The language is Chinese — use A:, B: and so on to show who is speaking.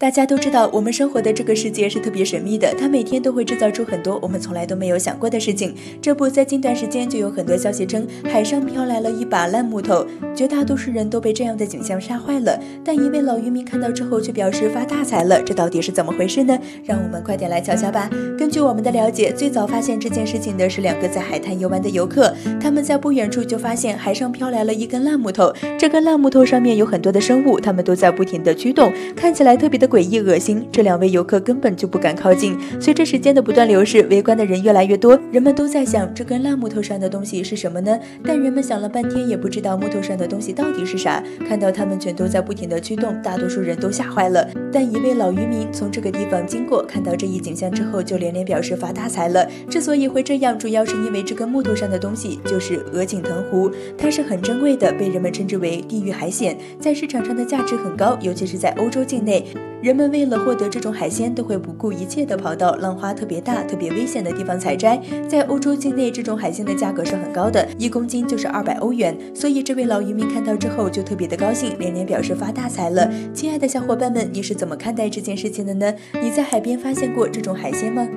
A: 大家都知道，我们生活的这个世界是特别神秘的，它每天都会制造出很多我们从来都没有想过的事情。这不，在近段时间就有很多消息称，海上飘来了一把烂木头，绝大多数人都被这样的景象吓坏了。但一位老渔民看到之后却表示发大财了，这到底是怎么回事呢？让我们快点来瞧瞧吧。根据我们的了解，最早发现这件事情的是两个在海滩游玩的游客，他们在不远处就发现海上飘来了一根烂木头，这根烂木头上面有很多的生物，它们都在不停的驱动，看起来特别的。诡异恶心，这两位游客根本就不敢靠近。随着时间的不断流逝，围观的人越来越多，人们都在想这根烂木头上的东西是什么呢？但人们想了半天也不知道木头上的东西到底是啥。看到他们全都在不停的驱动，大多数人都吓坏了。但一位老渔民从这个地方经过，看到这一景象之后，就连连表示发大财了。之所以会这样，主要是因为这根木头上的东西就是鹅颈藤壶，它是很珍贵的，被人们称之为地狱海鲜，在市场上的价值很高，尤其是在欧洲境内。人们为了获得这种海鲜，都会不顾一切地跑到浪花特别大、特别危险的地方采摘。在欧洲境内，这种海鲜的价格是很高的，一公斤就是二百欧元。所以，这位老渔民看到之后就特别的高兴，连连表示发大财了。亲爱的小伙伴们，你是怎么看待这件事情的呢？你在海边发现过这种海鲜吗？